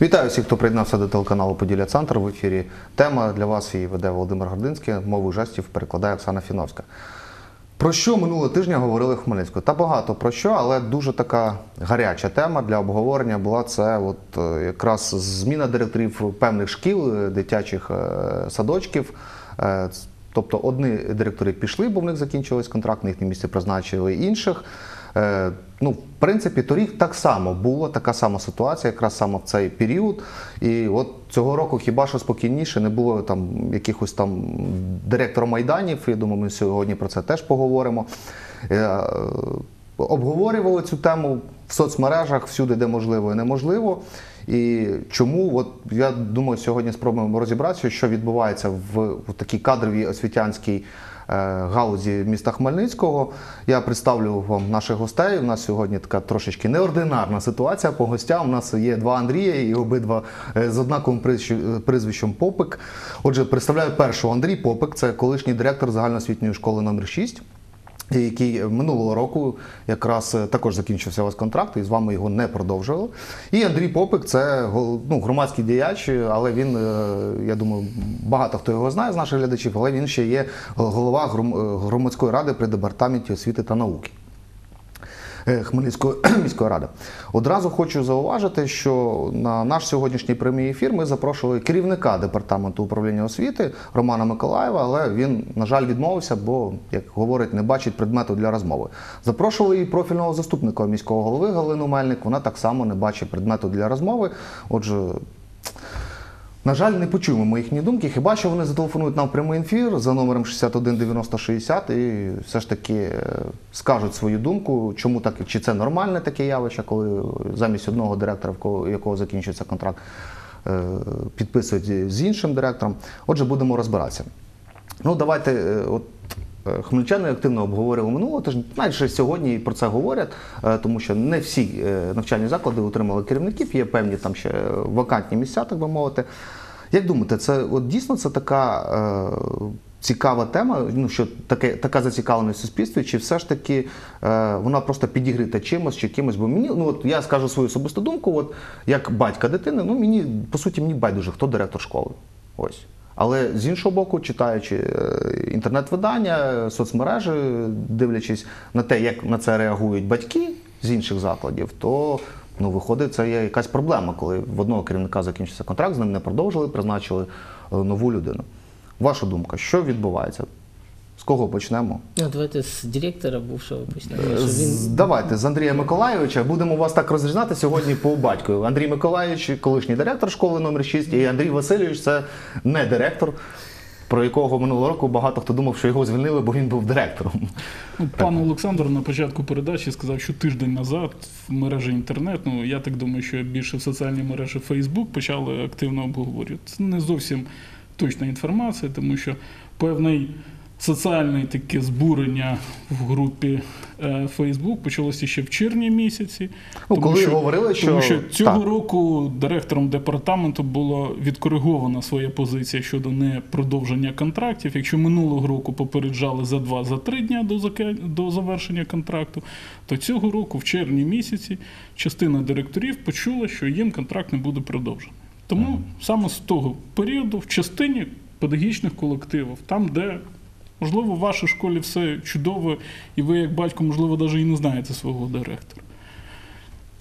Вітаю всіх, хто приєднався до телеканалу Поділля Центр. В ефірі тема для вас її веде Володимир Гординський. Мову жестів перекладає Оксана Фіновська. Про що минулого тижня говорили в Хмельницьку? Та багато про що, але дуже така гаряча тема для обговорення була це от е, якраз зміна директорів певних шкіл, е, дитячих е, садочків. Тобто одні директори пішли, бо в них закінчились контракт, на їхнє місце призначили інших. Ну, в принципі, торік так само було, така сама ситуація, якраз саме в цей період. І от цього року хіба що спокійніше, не було там якихось там директора майданів. Я думаю, ми сьогодні про це теж поговоримо. Е, Обговорювали цю тему в соцмережах всюди, де можливо і неможливо. І чому, от я думаю, сьогодні спробуємо розібратися, що відбувається в, в такій кадровій освітянській галузі міста Хмельницького. Я представлю вам наших гостей. У нас сьогодні така трошечки неординарна ситуація по гостям. У нас є два Андрія і обидва е, з однаковим прізвищ- прізвищем Попик. Отже, представляю першого Андрій Попик, це колишній директор загальноосвітньої школи номер 6 який минулого року якраз е, також закінчився у вас контракт, і з вами його не продовжували. І Андрій Попик це ну, громадський діяч, але він, е, я думаю, багато хто його знає з наших глядачів, але він ще є голова гром- е, громадської ради при департаменті освіти та науки. Е, Хмельницької міської ради. Одразу хочу зауважити, що на наш сьогоднішній прямий ефір ми запрошували керівника департаменту управління освіти Романа Миколаєва, але він, на жаль, відмовився, бо, як говорить, не бачить предмету для розмови. Запрошували і профільного заступника міського голови Галину Мельник. Вона так само не бачить предмету для розмови. Отже, на жаль, не почуємо ми їхні думки. Хіба що вони зателефонують нам в прямий ефір за номером 61 90 60 і все ж таки е, скажуть свою думку, чому так, чи це нормальне таке явище, коли замість одного директора, в якого закінчується контракт, е, підписують з іншим директором. Отже, будемо розбиратися. Ну, давайте. е, От Хмельничани активно обговорювали минулого тижня, навіть ще сьогодні про це говорять, е, тому що не всі е, навчальні заклади отримали керівників, є певні там ще вакантні місця, так би мовити. Як думаєте, це от дійсно це така е, цікава тема, ну що таке, така зацікавленість в суспільстві, чи все ж таки е, вона просто підігрита чимось чи кимось? Бо мені, ну от я скажу свою особисту думку, от як батька дитини, ну мені по суті мені байдуже, хто директор школи. Ось. Але з іншого боку, читаючи е, інтернет-видання, соцмережі, дивлячись на те, як на це реагують батьки з інших закладів, то ну, виходить, це є якась проблема, коли в одного керівника закінчився контракт, з ним не продовжили, призначили е, нову людину. Ваша думка, що відбувається? З кого почнемо? Ну, давайте з директора бувшого почнемо. що З- він Давайте з Андрія Миколайовича будемо вас так розрізняти сьогодні по батькові. Андрій Миколайович, колишній директор школи номер 6, і Андрій Васильович це не директор, про якого минулого року багато хто думав, що його звільнили, бо він був директором. Ну, пан Олександр на початку передачі сказав, що тиждень назад в мережі інтернет, ну я так думаю, що більше в соціальній мережі Facebook почали активно обговорювати. Це не зовсім точна інформація, тому що певний соціальне таке збурення в групі е, Facebook почалося ще в червні місяці. Ну, коли говорили, що- тому що цього так. року директором департаменту було відкоригована своя позиція щодо непродовження контрактів. Якщо минулого року попереджали за два за три дня до заке- до завершення контракту, то цього року, в червні місяці, частина директорів почула, що їм контракт не буде продовжений. Тому саме з того періоду в частині педагогічних колективів, там, де можливо в вашій школі все чудово, і ви, як батько, можливо, навіть і не знаєте свого директора.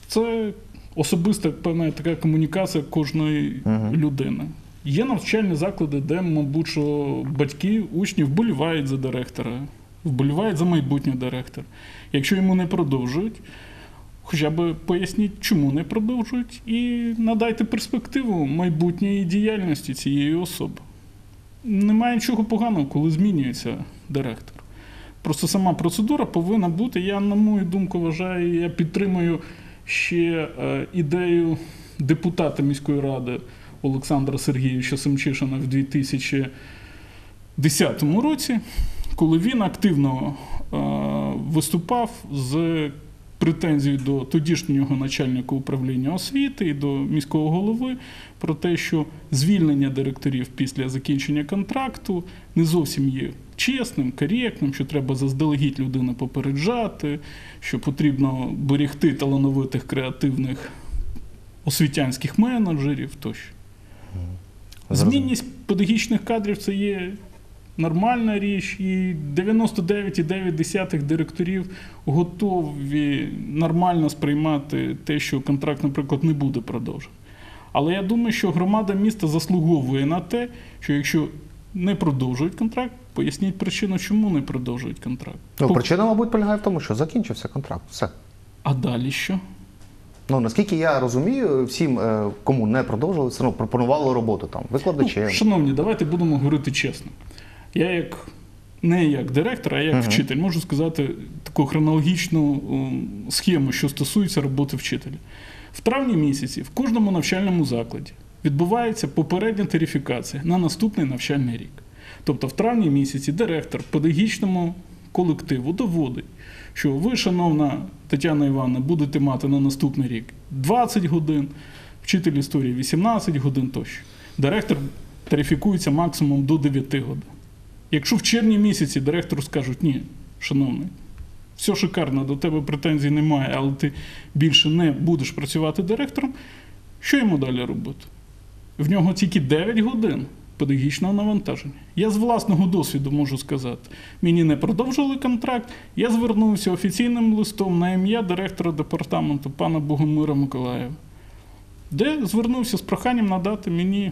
Це особиста певна така комунікація кожної людини. Є навчальні заклади, де, мабуть, що батьки, учні вболівають за директора, вболівають за майбутнє директора. Якщо йому не продовжують, хоча б поясніть, чому не продовжують, і надайте перспективу майбутньої діяльності цієї особи. Немає нічого поганого, коли змінюється директор. Просто сама процедура повинна бути. Я, на мою думку, вважаю, я підтримую ще е, ідею депутата міської ради Олександра Сергійовича Семчишина в 2010 році, коли він активно е, виступав з претензією до тодішнього начальника управління освіти і до міського голови про те, що звільнення директорів після закінчення контракту не зовсім є чесним, коректним, що треба заздалегідь людину попереджати, що потрібно берегти талановитих креативних освітянських менеджерів тощо. Змінність педагогічних кадрів це є нормальна річ, і 99,9 директорів готові нормально сприймати те, що контракт, наприклад, не буде продовжений. Але я думаю, що громада міста заслуговує на те, що якщо не продовжують контракт, поясніть причину, чому не продовжують контракт. Ну, причина, мабуть, полягає в тому, що закінчився контракт. Все. А далі що? Ну наскільки я розумію, всім, е, кому не продовжили, все одно пропонували роботу там, викладачем. Ну, шановні, давайте будемо говорити чесно. Я як не як директор, а як Мгм. вчитель можу сказати таку хронологічну схему, що стосується роботи вчителя. В травні місяці в кожному навчальному закладі відбувається попередня тарифікація на наступний навчальний рік. Тобто в травні місяці директор педагогічному колективу доводить, що ви, шановна Тетяна Івановна, будете мати на наступний рік 20 годин, вчитель історії 18 годин тощо. Директор тарифікується максимум до 9 годин. Якщо в червні місяці директору скажуть, ні, шановний, все шикарно, до тебе претензій немає, але ти більше не будеш працювати директором, що йому далі робити? В нього тільки 9 годин педагогічного навантаження. Я з власного досвіду можу сказати. Мені не продовжили контракт. Я звернувся офіційним листом на ім'я директора департаменту пана Богомира Миколаєва, де звернувся з проханням надати мені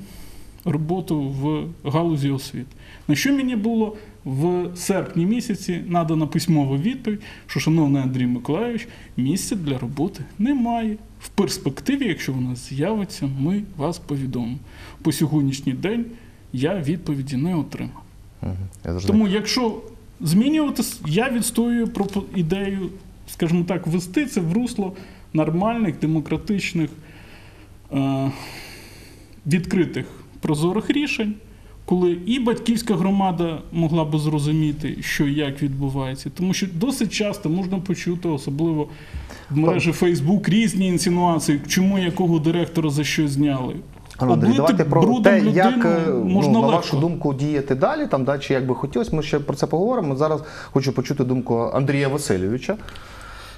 роботу в галузі освіти. На що мені було в серпні місяці надана письмова відповідь, що, шановний Андрій Миколайович, місця для роботи немає. В перспективі, якщо вона з'явиться, ми вас повідомимо. По сьогоднішній день я відповіді не отримав. Зрозумів. Тому, якщо змінювати, я відстоюю пропо- ідею, скажімо так, ввести це в русло нормальних, демократичних, е, відкритих прозорих рішень, коли і батьківська громада могла би зрозуміти, що і як відбувається. Тому що досить часто можна почути, особливо в мережі Facebook, різні інсинуації, чому якого директора за що зняли. Андрій, давайте про те, як е, можна ну, на вашу думку діяти далі, там, да, чи як би хотілося, ми ще про це поговоримо. Зараз хочу почути думку Андрія Васильовича.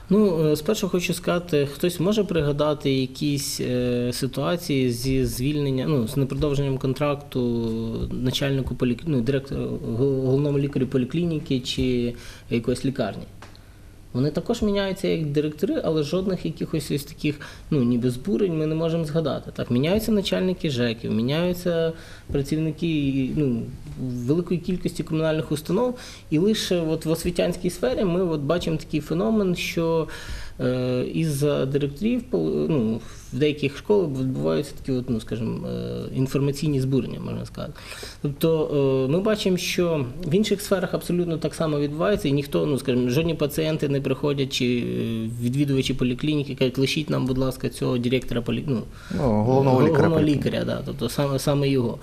Ну, е, спершу хочу сказати, хтось може пригадати якісь е, ситуації зі звільнення, ну, з непродовженням контракту начальнику полі... ну, директору головному лікарю поліклініки чи якоїсь лікарні. Вони також міняються як директори, але жодних якихось ось таких, ну ніби збурень ми не можемо згадати. Так, міняються начальники ЖЕКів, міняються працівники ну, великої кількості комунальних установ, і лише от в освітянській сфері ми от бачимо такий феномен, що е, із-за директорів пол- ну, в деяких школах відбуваються такі, от, ну, скажімо, е, інформаційні збурення, можна сказати. Тобто е, ми бачимо, що в інших сферах абсолютно так само відбувається, і ніхто, ну скажімо, жодні пацієнти не приходять чи е, відвідувачі поліклініки, кажуть, лишіть нам, будь ласка, цього директора полі... ну, Ну, головного лікаря Головного лікаря. лікаря, да, тобто саме, саме його.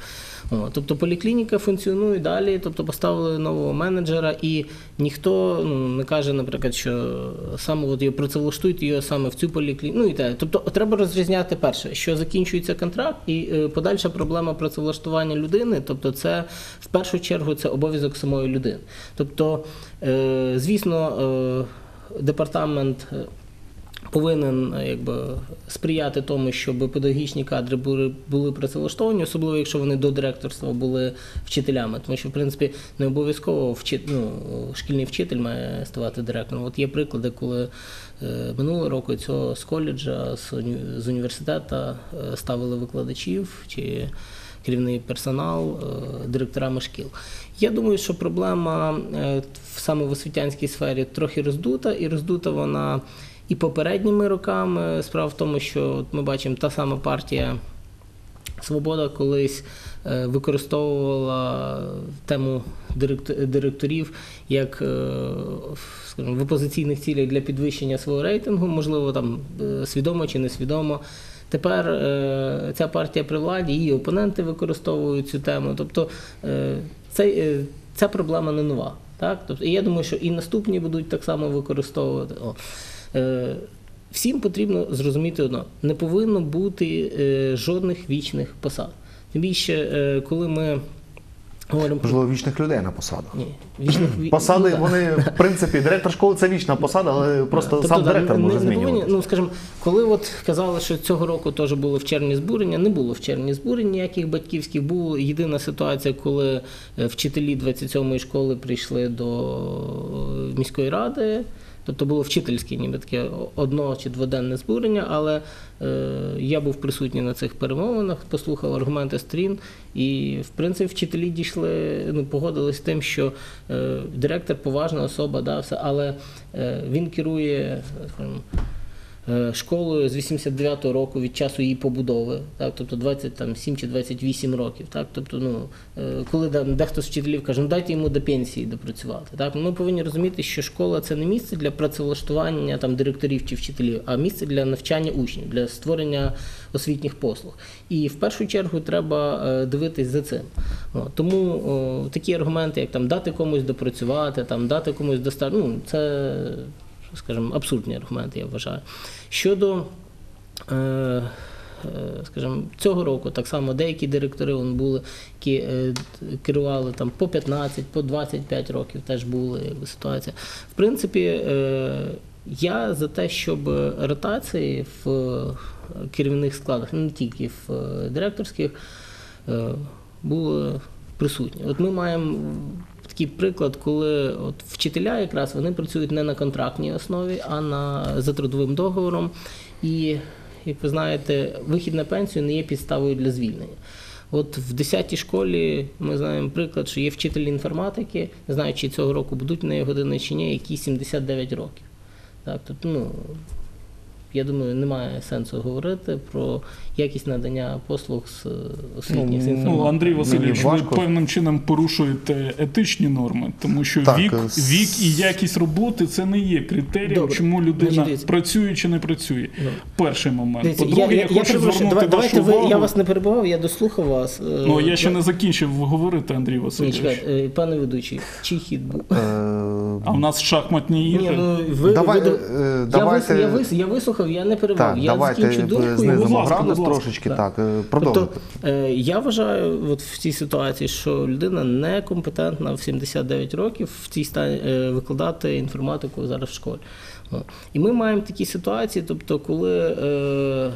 Тобто поліклініка функціонує далі, тобто поставили нового менеджера, і ніхто ну, не каже, наприклад, що саме от його працевлаштують його саме в цю поліклініку. Ну і так. Тобто треба розрізняти перше, що закінчується контракт, і е, подальша проблема працевлаштування людини. Тобто, це в першу чергу це обов'язок самої людини. Тобто, е, звісно, е, департамент. Повинен е, якби сприяти тому, щоб педагогічні кадри були, були працевлаштовані, особливо якщо вони до директорства були вчителями. Тому що, в принципі, не обов'язково вчи, ну, шкільний вчитель має ставати директором. От є приклади, коли е, минулого року цього з коледжа, з, уні, з університету е, ставили викладачів чи керівний персонал директорами шкіл. Я думаю, що проблема саме в освітянській сфері трохи роздута, і роздута вона і попередніми роками. Справа в тому, що ми бачимо та сама партія Свобода колись е, використовувала тему директорів як е, скажімо, в опозиційних цілях для підвищення свого рейтингу, можливо, там е, свідомо чи несвідомо. Тепер ця партія при владі, її опоненти використовують цю тему. Тобто цей, ця проблема не нова. Так? Тобто, і я думаю, що і наступні будуть так само використовувати. О. Е, всім потрібно зрозуміти одно: не повинно бути е, жодних вічних посад. Тим більше, е, коли ми говоримо Можливо, вічних людей на посадах. ні, вічних Посади, ну, вони, в принципі, директор школи це вічна посада, але просто Тобто, сам директор не- може змінювати. Ну, скажімо, коли от казали, що цього року теж було в червні збурення, не було в червні збурень ніяких батьківських. Була єдина ситуація, коли вчителі 27-ї школи прийшли до міської ради. Тобто було вчительське ніби таке одно чи дводенне збурення, але е, я був присутній на цих перемовинах, послухав аргументи сторін, і в принципі вчителі дійшли, ну погодились з тим, що е, директор поважна особа, да, все, але е, він керує скажімо, школою з 89-го року від часу її побудови, так, тобто 27 чи 28 років. Так, тобто, ну, е, коли дехто з вчителів каже, ну дайте йому до пенсії допрацювати. Так, ми повинні розуміти, що школа це не місце для працевлаштування там, директорів чи вчителів, а місце для навчання учнів, для створення освітніх послуг. І в першу чергу треба е, дивитись за цим. Тому о, такі аргументи, як там дати комусь допрацювати, там дати комусь достатньо, ну це, скажімо, абсурдні аргументи, я вважаю. Щодо е, е, скажімо, цього року так само деякі директори вон були, які е, керували там по 15, по 25 років теж були ситуація. В принципі, я за те, щоб ротації в керівних складах, не тільки в директорських, були присутні. От ми маємо такий приклад, коли от вчителя якраз вони працюють не на контрактній основі, а на за трудовим договором. І, як ви знаєте, вихід на пенсію не є підставою для звільнення. От в 10-й школі ми знаємо приклад, що є вчителі інформатики, не знаю, чи цього року будуть в неї години чи ні, які 79 років. Так, тобто, ну, я думаю, немає сенсу говорити про якість надання послуг з е, освітніх з Ну, Ну. Андрій Васильович, ви важко. певним чином порушуєте етичні норми, тому що Так, вік, с- вік і якість роботи це не є критерієм, Добре. чому людина Значить, працює чи не працює. Ну. Перший момент. По-друге, я, хочу перепрошую, звернути давай- вашу давайте ви, увагу. я вас не перебував, я дослухав вас. е, Ну я ще не закінчив говорити, Андрій Ні, Васильович. чекайте, е, пане ведучий, чий хід був? А в нас шахматні ігри. Ні, ну, ви, Давай, ви, е, я, давайте- вис, я, вис, я вислухав, я не перебував. Так, я давайте закінчу думку. знизимо ласка, градус ласка. трошечки. Так. Так, е, продовжуйте. Тобто, е, я вважаю от в цій ситуації, що людина некомпетентна в 79 років в цій стані е, викладати інформатику зараз в школі. О. І ми маємо такі ситуації, тобто, коли. Е,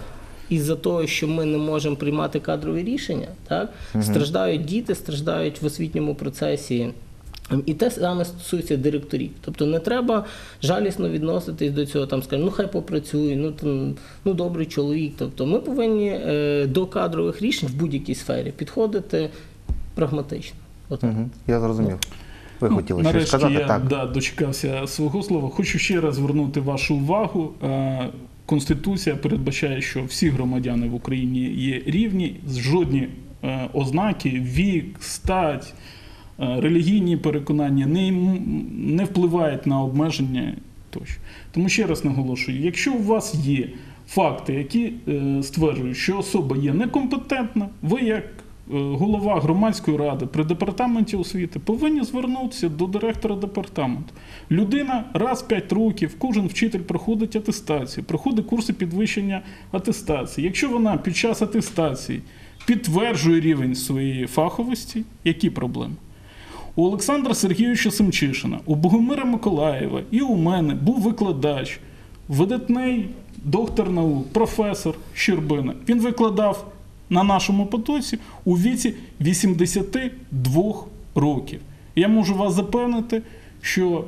із-за того, що ми не можемо приймати кадрові рішення, так страждають діти, страждають в освітньому процесі. Ем, І те саме стосується директорів. Тобто не треба жалісно відноситись до цього, там скажемо, ну хай попрацює, ну там ну добрий чоловік. Тобто ми повинні е, до кадрових рішень в будь-якій сфері підходити прагматично. От. Мгм, Я зрозумів. Ви хотіли Ну, щось сказати? я Так. да, дочекався свого слова. Хочу ще раз звернути вашу увагу. Е, Конституція передбачає, що всі громадяни в Україні є рівні, жодні е, ознаки, вік, стать, релігійні переконання не, не впливають на обмеження тощо. Тому ще раз наголошую: якщо у вас є факти, які е, стверджують, що особа є некомпетентна, ви як е, голова громадської ради при департаменті освіти повинні звернутися до директора департаменту. Людина раз в 5 років, кожен вчитель проходить атестацію, проходить курси підвищення атестації. Якщо вона під час атестації підтверджує рівень своєї фаховості, які проблеми? У Олександра Сергійовича Семчишина, у Богомира Миколаєва і у мене був викладач, видатний доктор наук, професор Щербина. Він викладав на нашому потоці у віці 82 років. Я можу вас запевнити, що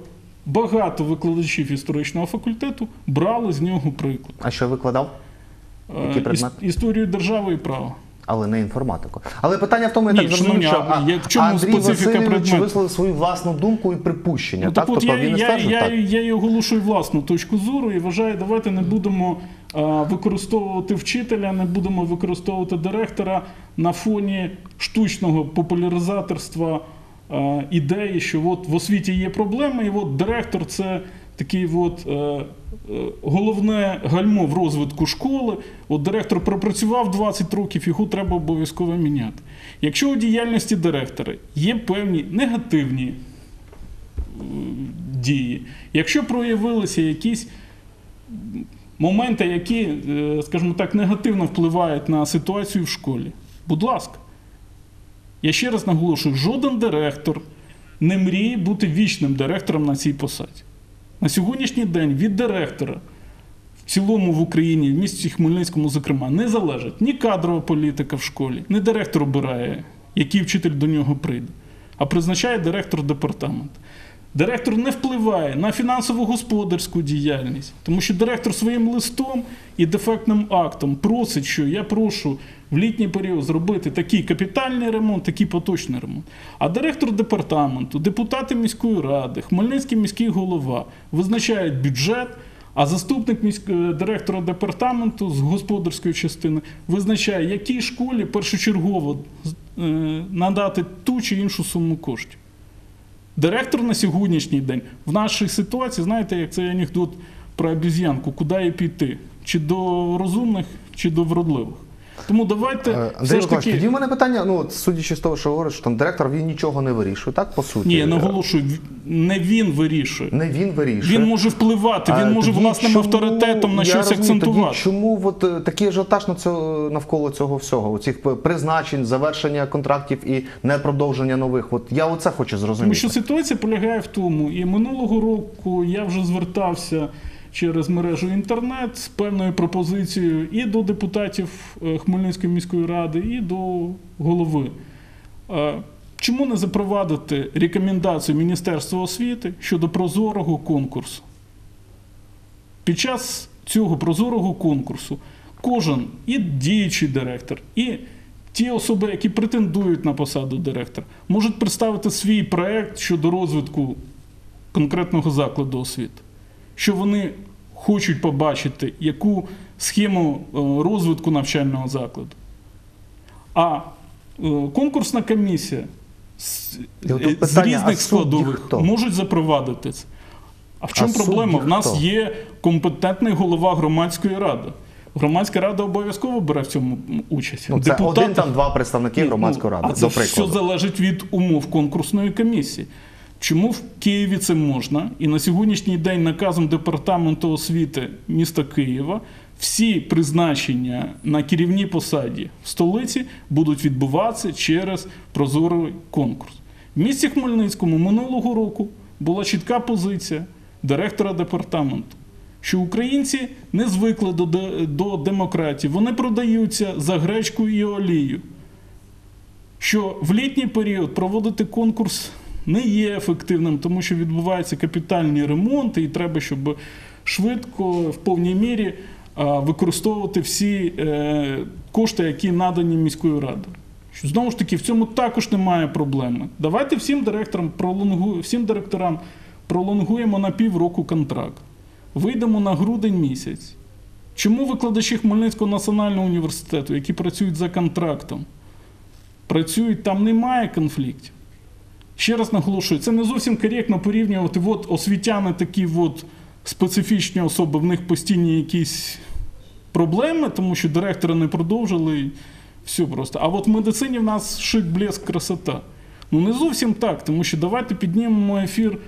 багато викладачів історичного факультету брали з нього приклад. А що викладав? Е, Який предмет? іс- Історію держави і права. Але не інформатику. Але питання в тому, я Ні, так зрозумів, що а як- в чому Андрій специфіка Васильович предмету? висловив свою власну думку і припущення. Ну, так, так, от тобто я, він не я, стверджує я, так. я, і оголошую власну точку зору і вважаю, давайте не будемо а, використовувати вчителя, не будемо використовувати директора на фоні штучного популяризаторства ідеї, що от в освіті є проблеми, і от директор це такий от, е, е, головне гальмо в розвитку школи. От директор пропрацював 20 років, його треба обов'язково міняти. Якщо у діяльності директора є певні негативні дії. Якщо проявилися якісь моменти, які, е, скажімо так, негативно впливають на ситуацію в школі, будь ласка, Я ще раз наголошую: жоден директор не мріє бути вічним директором на цій посаді. На сьогоднішній день від директора в цілому в Україні, в місті Хмельницькому, зокрема, не залежить ні кадрова політика в школі, не директор обирає, який вчитель до нього прийде, а призначає директор департаменту. Директор не впливає на фінансово-господарську діяльність, тому що директор своїм листом і дефектним актом просить, що я прошу в літній період зробити такий капітальний ремонт, такий поточний ремонт. А директор департаменту, депутати міської ради, Хмельницький міський голова визначають бюджет. А заступник міськ- директора департаменту з господарської частини визначає, якій школі першочергово е, надати ту чи іншу суму коштів. Директор на сьогоднішній день в нашій ситуації, знаєте, як цей анекдот про обіз'янку, куди їй піти? Чи до розумних, чи до вродливих. Тому давайте Е, Андрій все ж таки. тоді в мене питання, ну, судячи з того, що говориш, що там директор він нічого не вирішує, так по суті? Ні, я наголошую, не він вирішує. Не він вирішує. Він може впливати, А він може тоді власним чому- авторитетом на я щось розумію, акцентувати. Тоді чому от, е, такий ажіотаж на цього, навколо цього всього? Оцих п- призначень, завершення контрактів і непродовження нових? От я оце хочу зрозуміти. Тому що ситуація полягає в тому, і минулого року я вже звертався через мережу інтернет з певною пропозицією і до депутатів е, Хмельницької міської ради, і до голови. Е, Чому не запровадити рекомендацію Міністерства освіти щодо прозорого конкурсу? Під час цього прозорого конкурсу кожен і діючий директор, і ті особи, які претендують на посаду директора, можуть представити свій проект щодо розвитку конкретного закладу освіти, що вони хочуть побачити, яку схему е, розвитку навчального закладу. А е, конкурсна комісія з, е, тут з різних складових можуть запровадити це. А в чому судді проблема? В нас хто? є компетентний голова громадської ради. Громадська рада обов'язково бере в цьому участь. Ну, це Депутати- один там два представники Ні, громадської ну, ради, А це до все залежить від умов конкурсної комісії. Чому в Києві це можна? І на сьогоднішній день наказом департаменту освіти міста Києва всі призначення на керівній посаді в столиці будуть відбуватися через прозорий конкурс. В місті Хмельницькому минулого року була чітка позиція директора департаменту, що українці не звикли до, до демократії, вони продаються за гречку і олію що в літній період проводити конкурс не є ефективним, тому що відбуваються капітальні ремонти, і треба, щоб швидко, в повній мірі використовувати всі е, кошти, які надані міською радою. Знову ж таки, в цьому також немає проблеми. Давайте всім директорам пролонгу, всім директорам пролонгуємо на півроку контракт. Вийдемо на грудень місяць. Чому викладачі Хмельницького національного університету, які працюють за контрактом, працюють, там немає конфліктів. Ще раз наголошую, це не зовсім коректно порівнювати, от освітяни такі от специфічні особи, в них постійні якісь проблеми, тому що директори не продовжили. і Все просто. А от в медицині в нас шик, блеск, красота. Ну не зовсім так, тому що давайте піднімемо ефір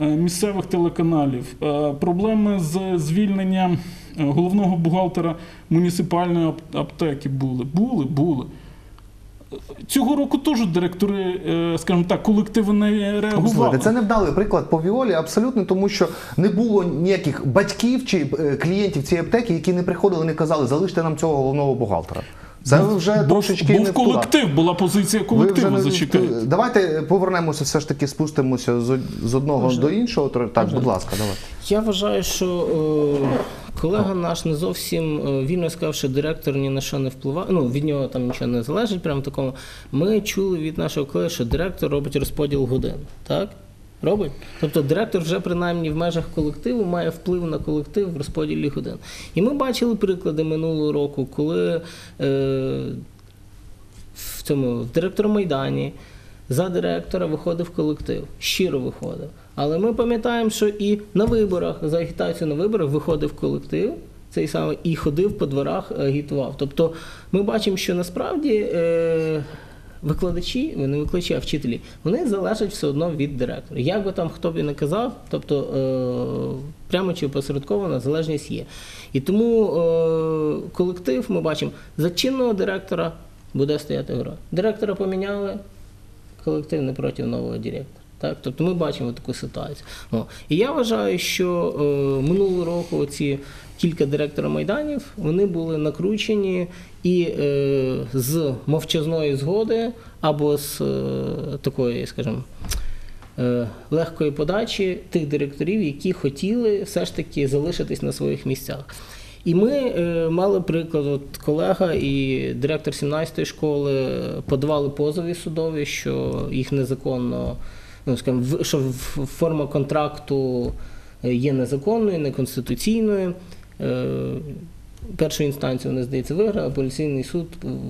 е, місцевих телеканалів. Е, Проблеми з звільненням е, головного бухгалтера муніципальної аптеки були. Були, були. Цього року теж директори, е, скажімо так, колективи не реагували. Це невдалий приклад по Віолі, абсолютно, тому що не було ніяких батьків чи е, клієнтів цієї аптеки, які не приходили, не казали, залиште нам цього головного бухгалтера. Це ви вже був, трошечки був не колектив, була позиція колективу. Зачекайте. Давайте повернемося, все ж таки спустимося з, з одного до іншого. Так, будь ласка, давайте. Я вважаю, що е, колега наш не зовсім е, вільно сказав, що директор ні на що не впливає. Ну, від нього там нічого не залежить. Прямо такому. Ми чули від нашого колеги, що директор робить розподіл годин. Так? Робить? Тобто директор вже принаймні в межах колективу має вплив на колектив в розподілі годин. І ми бачили приклади минулого року, коли е, в цьому в директор-майдані за директора виходив колектив, щиро виходив. Але ми пам'ятаємо, що і на виборах, за агітацію на виборах виходив колектив. Цей самий і ходив по дворах, агітував. Тобто ми бачимо, що насправді е, викладачі, не викладачі, а вчителі, вони залежать все одно від директора. Як би там хто б і не казав, тобто е, прямо чи посередкована залежність є. І тому е, колектив ми бачимо за чинного директора буде стояти гра. Директора поміняли, колектив не проти нового директора. Так, тобто ми бачимо таку ситуацію. О. І я вважаю, що е, минулого року ці кілька директорів майданів вони були накручені і е, з мовчазної згоди або з е, такої, скажімо, е, легкої подачі тих директорів, які хотіли все ж таки залишитись на своїх місцях. І ми е, мали приклад, от колега і директор 17-ї школи подавали позови судові, що їх незаконно, ну скажімо, що форма контракту е, є незаконною, неконституційною. Е, Першу інстанцію вони, здається, виграли, апеляційний суд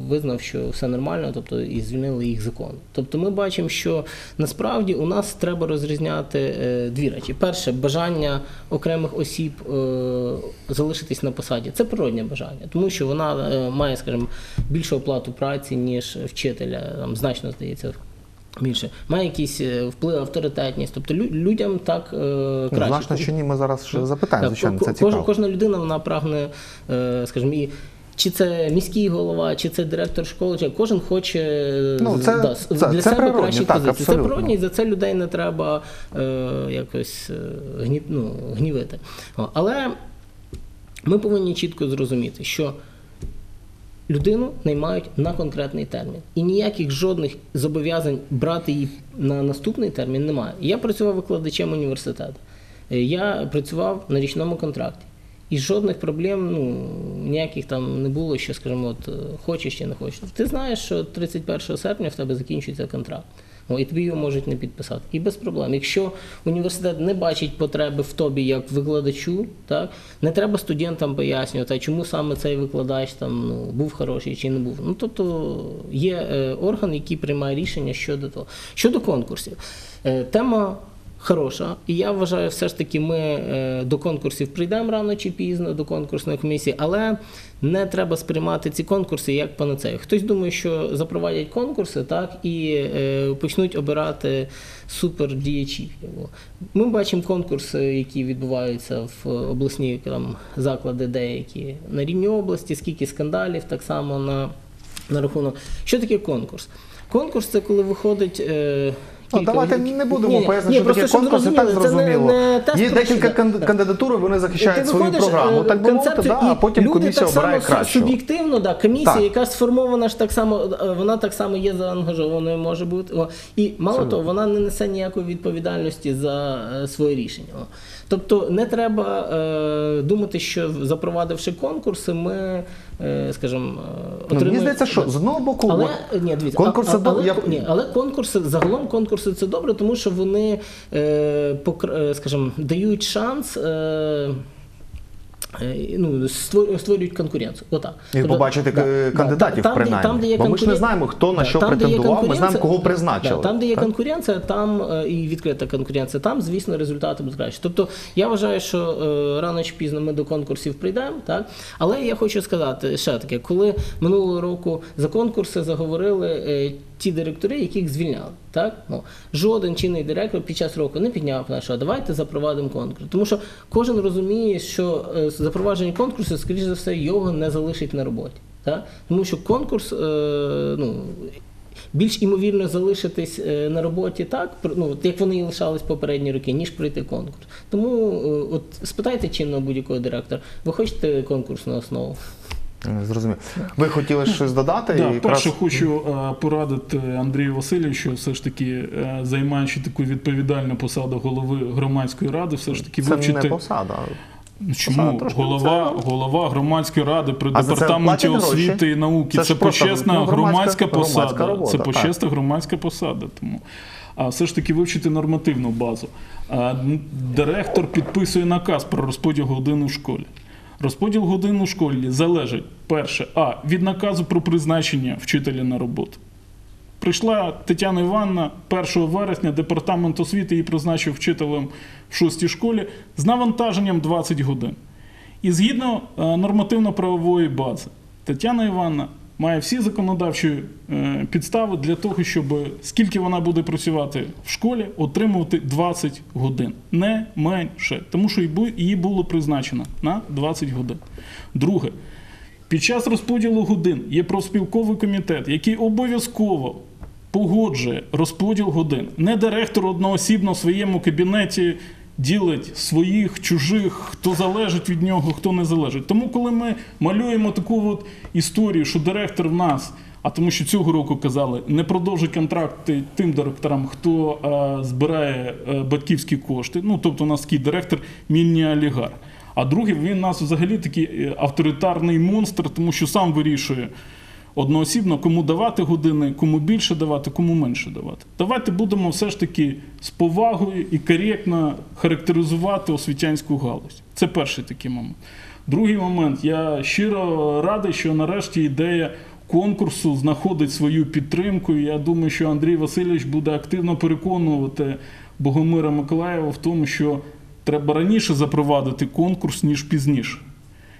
визнав, що все нормально, тобто і звільнили їх законно. Тобто ми бачимо, що насправді у нас треба розрізняти е, дві речі. Перше, бажання окремих осіб е, залишитись на посаді. Це природнє бажання, тому що вона має, скажімо, більшу оплату праці, ніж вчителя, там значно здається. Більше має якийсь е, вплив, авторитетність, тобто людям так е, краще. Значно чи ні, ми зараз ще запитаємо, звичайно, це цікаво. кожна людина вона прагне, е, скажімо, і чи це міський голова, чи це директор школи, чи кожен хоче Ну, це- да, це- для це себе кращі так, позиції. Це природньо, і за це людей не треба е, якось е, гні, ну, гнівити. Але ми повинні чітко зрозуміти, що людину наймають на конкретний термін. І ніяких жодних зобов'язань брати її на наступний термін немає. Я працював викладачем університету. Е, Я працював на річному контракті. І жодних проблем ну, ніяких там не було, що, скажімо, от, е, хочеш чи не хочеш. Ти знаєш, що 31 серпня в тебе закінчується контракт. О, і тобі його можуть не підписати. І без проблем. Якщо університет не бачить потреби в тобі як викладачу, так не треба студентам пояснювати, чому саме цей викладач там ну, був хороший чи не був. Ну тобто є е, орган, який приймає рішення щодо того. Щодо конкурсів, е, тема. Хороша, і я вважаю, все ж таки ми е, до конкурсів прийдемо рано чи пізно, до конкурсної комісії, але не треба сприймати ці конкурси як панацею. Хтось думає, що запровадять конкурси, так і е, почнуть обирати супердіячів. Ми бачимо конкурси, які відбуваються в обласні там, заклади деякі на рівні області, скільки скандалів, так само на, на рахунок. Що таке конкурс? Конкурс це коли виходить. Ну, кілька- давайте не будемо Ні, пояснити, ні, що таке конкурс, і так не- зрозуміло. не Є декілька кандидатур, вони захищають свою програму. е, Так би мовити, да, а потім люди комісія так само обирає су- Суб'єктивно, да, комісія, Так. яка сформована ж так само, е, вона так само є заангажованою, може бути. О, І мало того, вона не несе ніякої відповідальності за е, своє рішення. О. Тобто не треба е, думати, що запровадивши конкурси, ми, скажімо, е, Ну, мені здається, що з одного боку, але ні, дивіться, конкурси але, я- ні, але конкурси загалом конкурси це добре, тому що вони, е, покр- е, скажімо, дають шанс. Е, Ну, створюють конкуренцію. Отак. І побачити е, кандидатів, там, де- принаймні. там, де є Бо ми ж не знаємо, хто на що там, претендував, ми знаємо, кого призначили. Да, там, де є Так? конкуренція, там і відкрита конкуренція, там, звісно, результати будуть кращі. Тобто я вважаю, що рано чи пізно ми до конкурсів прийдемо, так? Але я хочу сказати ще таке, коли минулого року за конкурси заговорили ті директори, яких звільняли. Так? Ну, жоден чинний директор під час року не підняв на що давайте запровадимо конкурс. Тому що кожен розуміє, що е, запровадження конкурсу, скоріш за все, його не залишить на роботі. Так? Тому що конкурс, е, ну, більш імовірно залишитись е, на роботі так, ну, як вони і лишались попередні роки, ніж пройти конкурс. Тому е, от спитайте чинного будь-якого директора, ви хочете конкурсну основу? Е, Зрозумів. Ви хотіли щось додати? Да, і перше хочу е, порадити Андрію Васильовичу, все ж таки, е, займаючи таку відповідальну посаду голови громадської ради, все ж таки Це вивчити. не посада. Чому посада голова, це- голова громадської ради при А департаменті платять гроші? освіти і науки Це це, почесна ну, громадська- громадська посада. робота, це так. почесна громадська посада. Тому а все ж таки вивчити нормативну базу. А, директор підписує наказ про розподіл годин у школі. Розподіл годин у школі залежить перше, а від наказу про призначення вчителя на роботу. Прийшла Тетяна Іванна 1 вересня, департамент освіти її призначив вчителем в 6 школі з навантаженням 20 годин. І згідно е, нормативно-правової бази, Тетяна Івановна має всі законодавчі е, підстави для того, щоб скільки вона буде працювати в школі, отримувати 20 годин, не менше, тому що бу- було призначено на 20 годин. Друге, під час розподілу годин є профспілковий комітет, який обов'язково погоджує розподіл годин. Не директор одноосібно в своєму кабінеті ділить своїх, чужих, хто залежить від нього, хто не залежить. Тому, коли ми малюємо таку от історію, що директор в нас, а тому що цього року казали, не продовжить контракти тим директорам, хто е, збирає е, батьківські кошти. Ну, тобто, у нас такий директор міні-олігарх. А другий він у нас взагалі такий е, авторитарний монстр, тому що сам вирішує одноосібно, кому давати години, кому більше давати, кому менше давати. Давайте будемо все ж таки з повагою і коректно характеризувати освітянську галузь. Це перший такий момент. Другий момент. Я щиро радий, що нарешті ідея конкурсу знаходить свою підтримку. Я думаю, що Андрій Васильович буде активно переконувати Богомира Миколаєва в тому, що треба раніше запровадити конкурс, ніж пізніше.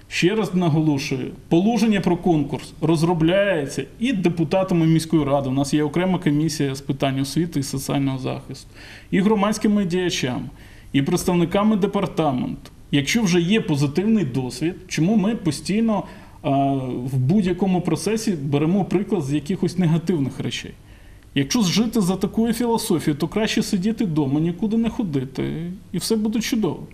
Ще раз наголошую, положення про конкурс розробляється і депутатами міської ради. У нас є окрема комісія з питань освіти і соціального захисту, і громадськими діячами, і представниками департаменту. Якщо вже є позитивний досвід, чому ми постійно а, в будь-якому процесі беремо приклад з якихось негативних речей? Якщо жити за такою філософією, то краще сидіти вдома, нікуди не ходити, і все буде чудово.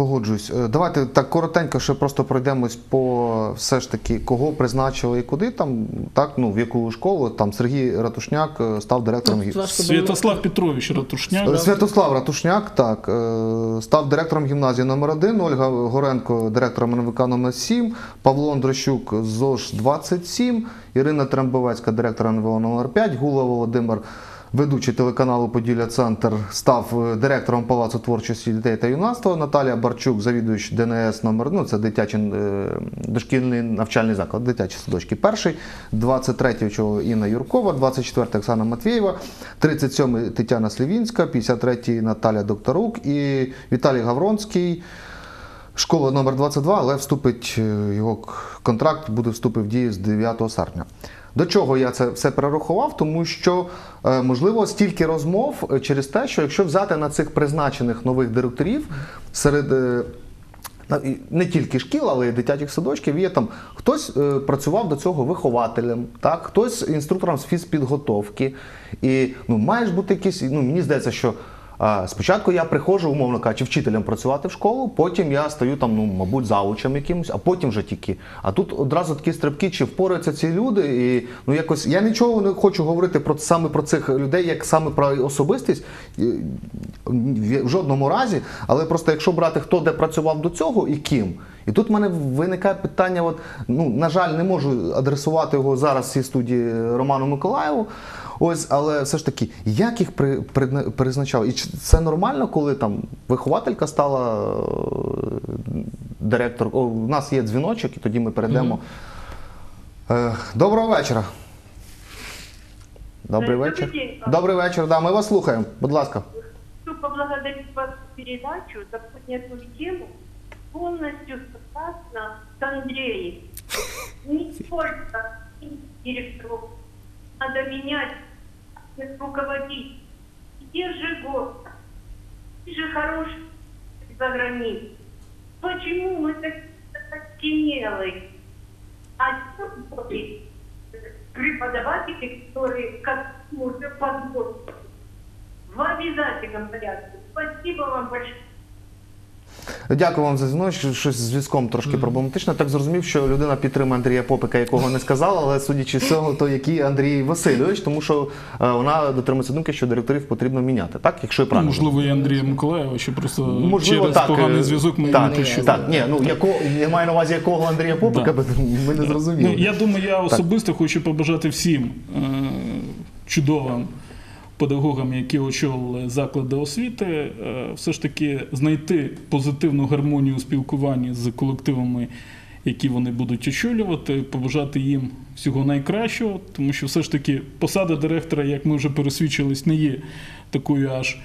Погоджуюсь. Е, Давайте так коротенько ще просто пройдемось по все ж таки, кого призначили і куди там, так, ну, в яку школу. Там Сергій Ратушняк е, став директором. Ну, гі- важко Святослав Петрович Ратушняк. Е, Святослав Ратушняк, так, став директором гімназії номер 1 Ольга Горенко директором НВК номер 7 Павло Андрощук ЗОЖ 27, Ірина Трембовецька, директор НВО номер 5 Гула Володимир, ведучий телеканалу Поділля Центр, став е, директором Палацу творчості дітей та юнацтва. Наталія Барчук, завідувач ДНС номер, ну це дитячий е, дошкільний навчальний заклад, дитячі садочки. Перший, 23-й чого Інна Юркова, 24-й Оксана Матвєєва, 37-й Тетяна Слівінська, 53-й Наталя Докторук і Віталій Гавронський. Школа номер 22, але вступить е, його контракт буде вступив в дію з 9 серпня. До чого я це все перерахував? Тому що е, можливо стільки розмов е, через те, що якщо взяти на цих призначених нових директорів серед. е, Не тільки шкіл, але й дитячих садочків. Є там хтось працював до цього вихователем, так хтось інструктором з фізпідготовки. І ну має ж бути якийсь. Ну мені здається, що спочатку я приходжу, умовно кажучи, вчителем працювати в школу, потім я стаю там, ну мабуть, заучем якимось, а потім вже тільки. А тут одразу такі стрибки, чи впораються ці люди, і ну якось я нічого не хочу говорити про саме про цих людей, як саме про особистість в жодному разі. Але просто якщо брати хто де працював до цього і ким. І тут в мене виникає питання: от, ну, на жаль, не можу адресувати його зараз в цій студії Роману Миколаєву. Ось, але все ж таки, як їх при, призна- призначали? І чи це нормально, коли там вихователька стала е, директор? О, у нас є дзвіночок, і тоді ми перейдемо. Е, доброго вечора. Добрий добрий вечір. день. Добрий вечір, да, ми вас слухаємо. Будь ласка. Хочу поблагодарить вас за передачу, за поднятую тему. Полностью согласна с Андреем. Не только директоров. Надо менять руководителей. Где же год? Ты же хороший за границей. Почему мы такие закостенелые? А преподаватели, которые как уже подготовлены. В обязательном порядке. Спасибо вам большое. Дякую вам за дзвінок. Щось з зв'язком трошки проблематично. Так зрозумів, що людина підтримує Андрія Попика, якого не сказала, але судячи з цього, то який Андрій Васильович, тому що е, вона дотримується думки, що директорів потрібно міняти. Так, якщо я Ну, правильно. можливо, і Андрія Миколаєва, що просто Можливо, через так, поганий е, зв'язок ми так, не почули. Так, ні, ну якого я маю на увазі якого Андрія Попика, ми не зрозуміли. Ну, я думаю, я особисто хочу побажати всім е, чудовим педагогам, які очолили заклади освіти, е, все ж таки знайти позитивну гармонію у спілкуванні з колективами, які вони будуть очолювати, побажати їм всього найкращого, тому що все ж таки посада директора, як ми вже пересвідчились, не є такою аж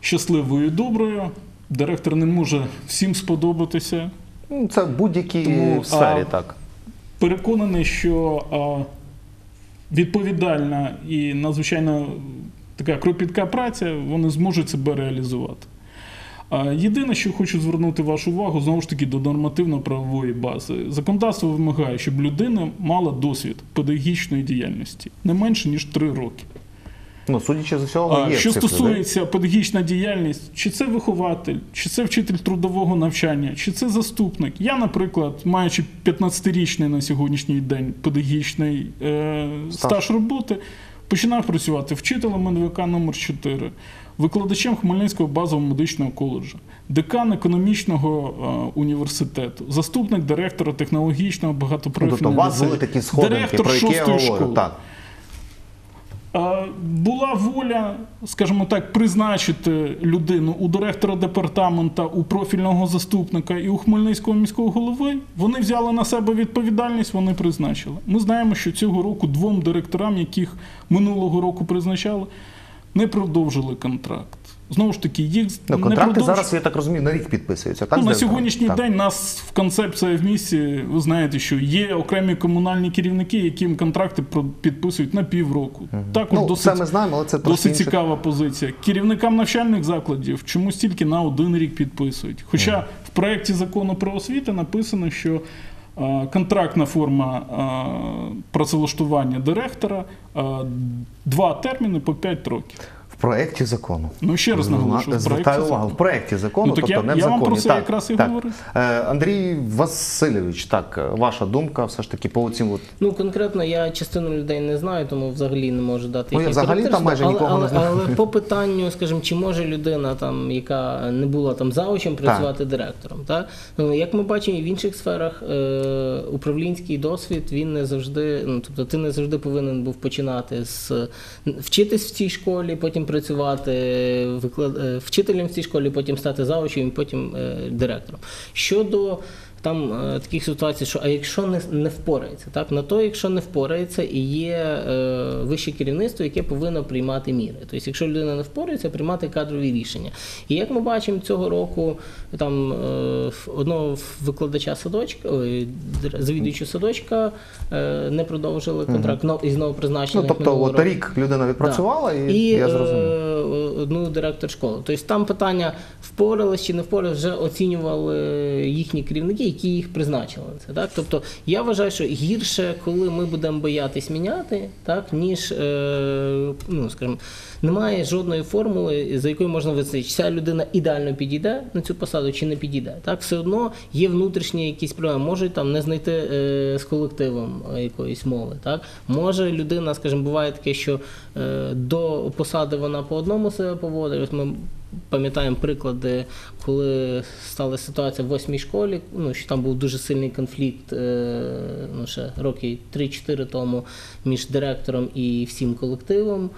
щасливою і доброю. Директор не може всім сподобатися. Ну, Це в будь-якій сфері, а, так. переконаний, що а, відповідальна і надзвичайно така кропітка праця, вони зможуть себе реалізувати. Єдине, що хочу звернути вашу увагу, знову ж таки, до нормативно-правової бази. Законодавство вимагає, щоб людина мала досвід педагогічної діяльності не менше, ніж 3 роки. Ну, судячи з усього, є Що стосується педагогічна діяльність, чи це вихователь, чи це вчитель трудового навчання, чи це заступник. Я, наприклад, маючи 15-річний на сьогоднішній день педагогічний е, Стаж. стаж роботи, починав працювати вчителем НВК номер 4 викладачем Хмельницького базового медичного коледжу, декан економічного е, університету, заступник директора технологічного багатопрофільного тобто у вас були такі сходинки, директор про які я шостої говорю. школи. Так. Була воля, скажімо так, призначити людину у директора департамента, у профільного заступника і у Хмельницького міського голови. Вони взяли на себе відповідальність, вони призначили. Ми знаємо, що цього року двом директорам, яких минулого року призначали, не продовжили контракт. Знову ж таки, їх Ну, не контракти продовж- зараз, я так розумію, на рік підписуються. Так, Ну, на сьогоднішній Так. день нас в концепція в місті, ви знаєте, що є окремі комунальні керівники, яким контракти підписують на півроку. Також Ну, досить, це ми знаємо, але це досить інше. цікава позиція. Керівникам навчальних закладів чомусь тільки на один рік підписують. Хоча в проєкті закону про освіту написано, що контрактна форма працевлаштування директора два терміни по 5 років. Проєкті закону. Ну ще раз наголошую, Звертаю увагу, в проєкті закону, Ну, так тобто я- не в я вам про це так, якраз і так. говорю. Е, Андрій Васильович, так, ваша думка все ж таки по оцім от Ну конкретно я частину людей не знаю, тому взагалі не можу дати Ну, я взагалі там майже нікого але, не знаю. Але, але по питанню, скажімо, чи може людина, там, яка не була там заучем, працювати директором. Так? Ну, як ми бачимо, і в інших сферах е, управлінський досвід він не завжди, ну тобто ти не завжди повинен був починати з вчитись в цій школі, потім працювати е, вчителем в цій школі, потім стати заучем, потім е, директором. Щодо там е, таких ситуацій, що а якщо не, не впорається, так на то, якщо не впорається, і є е, вище керівництво, яке повинно приймати міри. Тобто, якщо людина не впорається, приймати кадрові рішення. І як ми бачимо цього року, там е, одного викладача садочка, ой, завідуючого садочка е, не продовжили контракт, но і знову призначення. ну, тобто, от рік людина відпрацювала, і, і я е, зрозумів. одну директор школи. Тобто там питання впорались чи не впорались, вже оцінювали їхні керівники, які їх призначили на це. Так? Тобто я вважаю, що гірше, коли ми будемо боятись міняти, так, ніж е, ну, скажімо, немає жодної формули, за якою можна визначити, чи ця людина ідеально підійде на цю посаду, чи не підійде. Так, все одно є внутрішні якісь проблеми. Можуть там не знайти е, з колективом е, якоїсь мови. Так? Може людина, скажімо, буває таке, що е, до посади вона по одному себе поводить. Ми пам'ятаємо приклади, коли стала ситуація в восьмій школі, ну, що там був дуже сильний конфлікт е, ну, ще роки 3-4 тому між директором і всім колективом.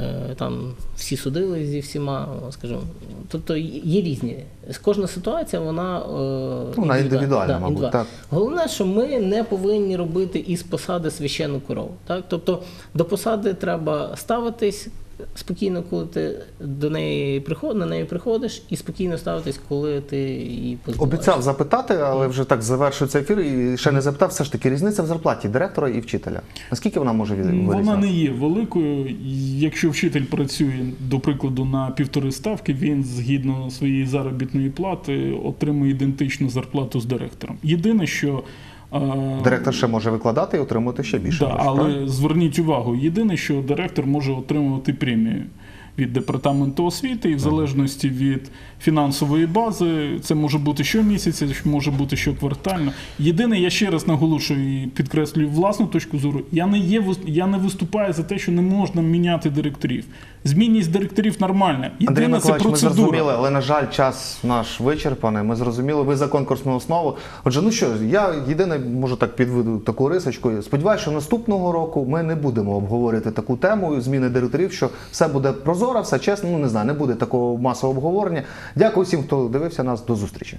Е, Там всі судили зі всіма, о, скажімо. Тобто є різні. Кожна ситуація, вона, е, Вона індивідуальна, да, мабуть, так. Головне, що ми не повинні робити із посади священну корову. Так? Тобто до посади треба ставитись спокійно, коли ти до неї приход, на неї приходиш, і спокійно ставитись, коли ти її позбуваєшся. Обіцяв запитати, але вже так завершується ефір і ще не запитав. Все ж таки різниця в зарплаті директора і вчителя. Наскільки вона може від- Вона не є великою. Якщо вчитель працює, до прикладу, на півтори ставки, він згідно своєї заробітної плати отримує ідентичну зарплату з директором. Єдине, що Директор ще може викладати і отримувати ще більше. Да, грошей, правильно? але зверніть увагу, єдине, що директор може отримувати премію від департаменту освіти, і в залежності від фінансової бази, це може бути щомісяця, може бути щоквартально. Єдине, я ще раз наголошую і підкреслюю власну точку зору. Я не є я не виступаю за те, що не можна міняти директорів. Змінність директорів нормальна. Андрій це ми зрозуміли, але на жаль, час наш вичерпаний. Ми зрозуміли, ви за конкурсну основу. Отже, ну що, я єдине можу так підведу таку рисочку. Сподіваюся, що наступного року ми не будемо обговорювати таку тему зміни директорів, що все буде прозоро, все чесно. Ну не знаю, не буде такого масового обговорення. Дякую всім, хто дивився нас. До зустрічі.